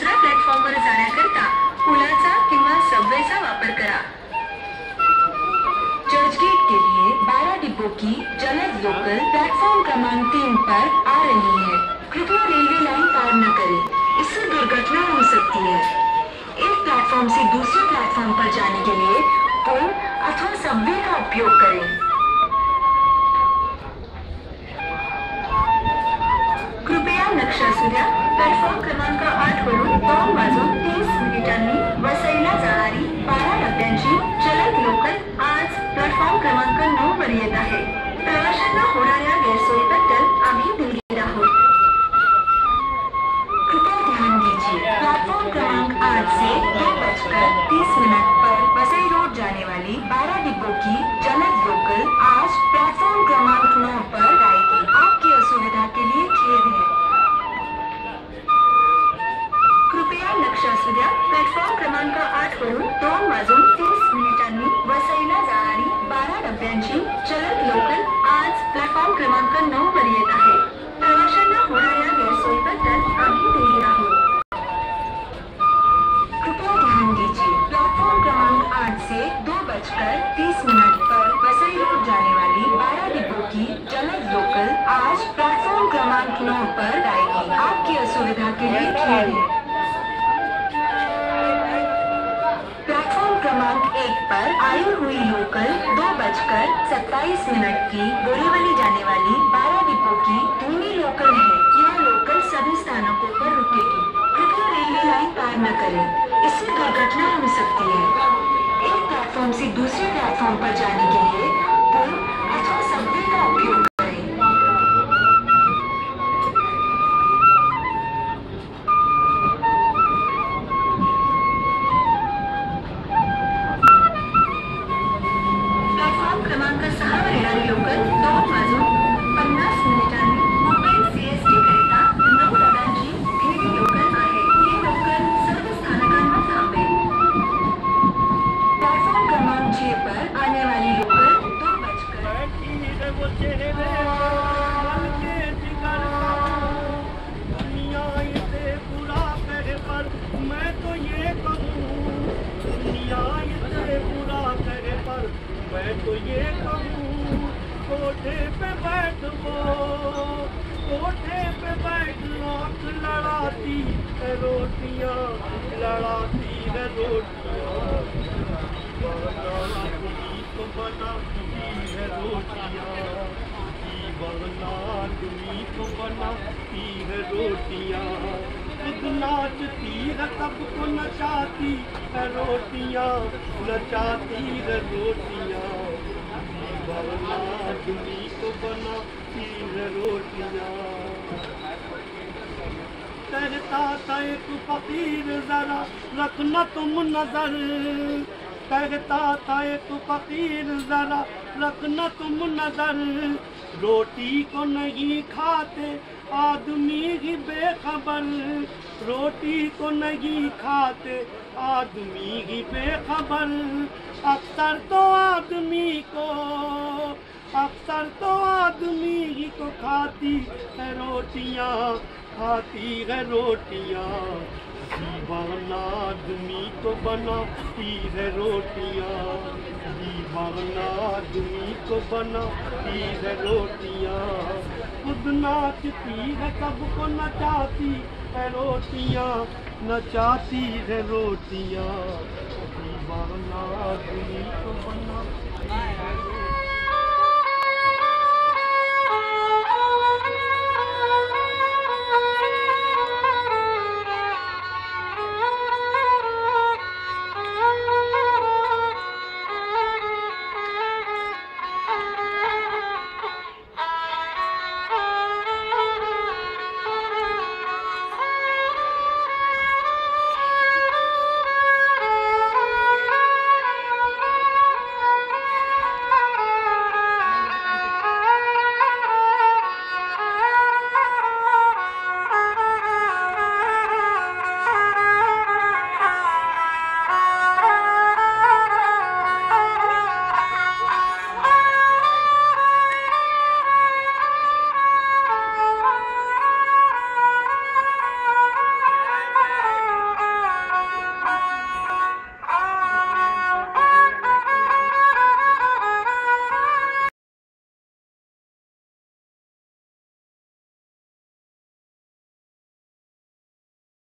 दुसऱ्या प्लॅटफॉर्मवर जाण्याकरता पुलाचा किंवा सबवेचा वापर करा. चर्चगेट के लिए 12 डिब्बों की जलद लोकल प्लेटफॉर्म क्रमांक तीन पर आ रही है. कृपया रेलवे लाइन पार न करें. इससे दुर्घटना हो सकती है. एक प्लेटफॉर्म से दूसरे प्लेटफॉर्म पर जाने के लिए पुल अथवा सबवे का उपयोग करें. असू द्या प्लॅटफॉर्म क्रमांक आठ वरून दोन वाजून तीस मिनिटांनी वसईला जाणारी बारा डब्यांची जलद लोकल आज प्लॅटफॉर्म क्रमांक नऊ वर येत आहे. के लिए खेद प्लेटफॉर्म क्रमांक एक पर आई हुई लोकल दो बजकर सत्ताईस मिनट की बोरीवली जाने वाली बारह डिब्बों की धूमी लोकल है। यह लोकल सभी स्थानकों पर रुकेगी। कृपया रेलवे लाइन पार न करें। इससे दुर्घटना हो सकती है। एक प्लेटफॉर्म से दूसरे प्लेटफॉर्म पर जाने के लिए पुल अथवा सबवे का उपयोग क्रमांक पर, आने वाली लोकल दो बजकर। तो मैं तो ये कहूँ कोठे पे बैठ वो कोठे पे बैठ आँख लड़ाती है रोटियाँ, लड़ाती है रोटियाँ। बनाती है रोटियाँ खुद नाचती है सबको नचाती है रोटियाँ नचाती है रोटियाँ दुनी को बनाती है रोटियाँ कहता था एक फकीर जरा रखना तुम नज़र। कहता था एक फकीर जरा, रखना तुम नज़र। रोटी को नहीं खाते, आदमी ही बेखबर। रोटी को नहीं खाते, आदमी ही बेखबर। अक्सर तो आदमी को अक्सर तो आदमी ही को खाती है रोटियाँ, खाती है रोटियाँ। दीवाना आदमी को बनाती है रोटियाँ। दीवाना आदमी को बनाती है रोटियाँ। खुद नाचती है सबको नचाती है रोटियाँ नचाती है रोटियाँ। दीवाना आदमी